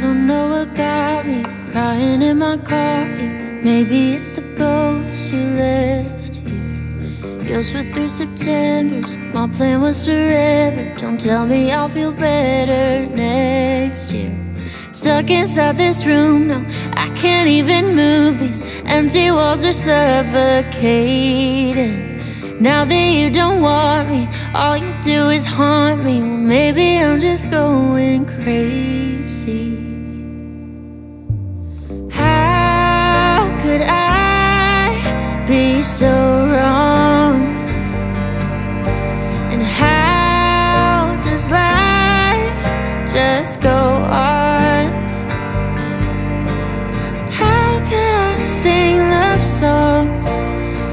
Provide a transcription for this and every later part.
know what got me crying in my coffee. Maybe it's the ghost you left here. Yours for three Septembers. My plan was forever. Don't tell me I'll feel better next year. Stuck inside this room, no, I can't even move. These empty walls are suffocating. Now that you don't want me, all you do is haunt me. Well, maybe I'm just going crazy. How could I be so wrong? And how does life just go on? How could I sing love songs?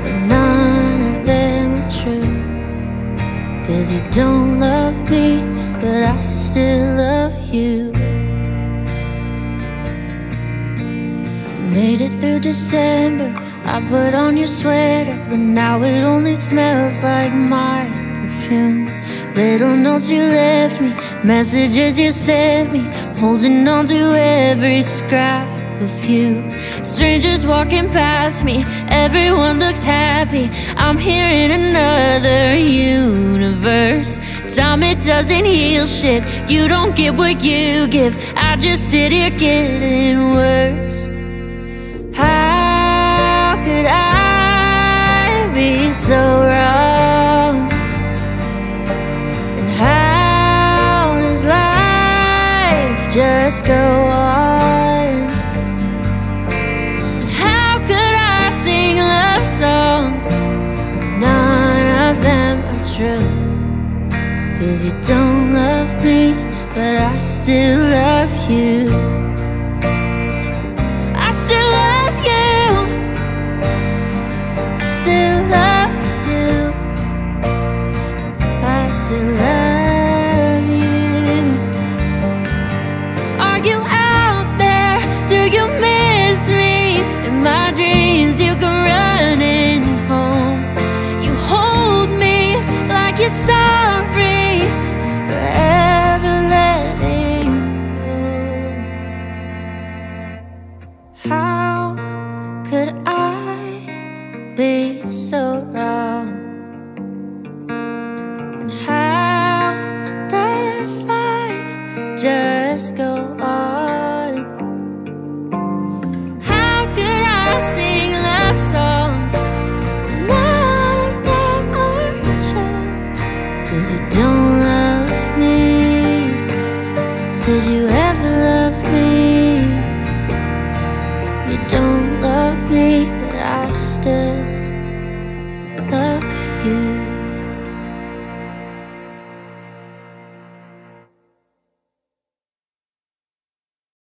But none of them are true? Cause you don't love me, but I still love you. Made it through December, I put on your sweater, but now it only smells like my perfume. Little notes you left me, messages you sent me, holding on to every scrap of you. Strangers walking past me, everyone looks happy. I'm here in another universe. Time it doesn't heal shit. You don't get what you give. I just sit here getting worse. How could I be so wrong? And how does life just go on? And how could I sing love songs, none of them are true. Cause you don't love me, but I still love you. Still love you. I still love you. Are you out there? Do you miss me? In my dreams, you can running home. You hold me like you're sorry for ever letting go. How could I be so wrong? And how does life just go on? How could I sing love songs? None of them are true. Cause you don't love me. Did you don't love me, but I still love you.